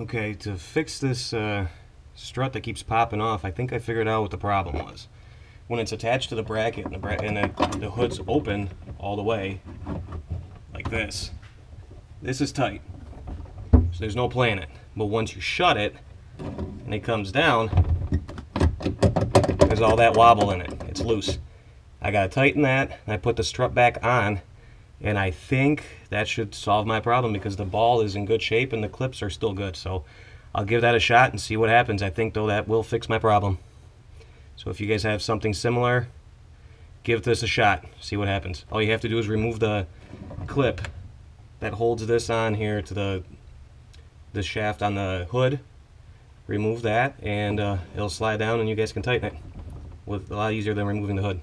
Okay, to fix this uh, strut that keeps popping off, I think I figured out what the problem was. When it's attached to the bracket and the, bra and the, the hood's open all the way, like this, this is tight. So there's no playing it. But once you shut it and it comes down, there's all that wobble in it. It's loose. I gotta tighten that, and I put the strut back on, and I think that should solve my problem because the ball is in good shape and the clips are still good. So I'll give that a shot and see what happens. I think though that will fix my problem. So if you guys have something similar, give this a shot. See what happens. All you have to do is remove the clip that holds this on here to the the shaft on the hood. Remove that and uh, it'll slide down and you guys can tighten it with a lot easier than removing the hood.